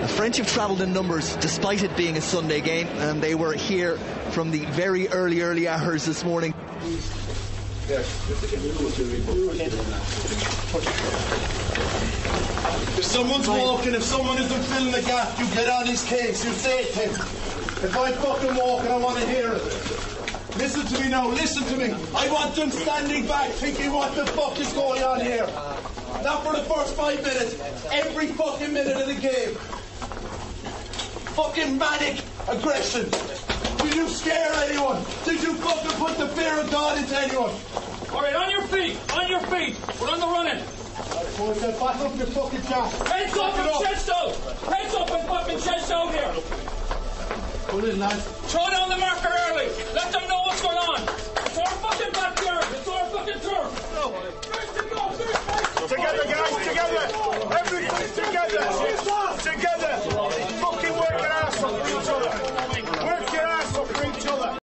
The French have travelled in numbers despite it being a Sunday game, and they were here from the very early, early hours this morning. If someone's walking, if someone isn't filling the gap, you get on his case, you say it him. If I fucking walk and I want to hear it. Listen to me now, listen to me. I want them standing back thinking what the fuck is going on here. Not for the first five minutes, every fucking minute of the game. Fucking manic aggression. Did you scare anyone? Did you fucking put the fear of God into anyone? All right, on your feet, on your feet. We're on the running. Boys, then back up your fucking chest. Heads up and chest out. Heads up and fucking chest out here. Put in, lads. Throw down the marker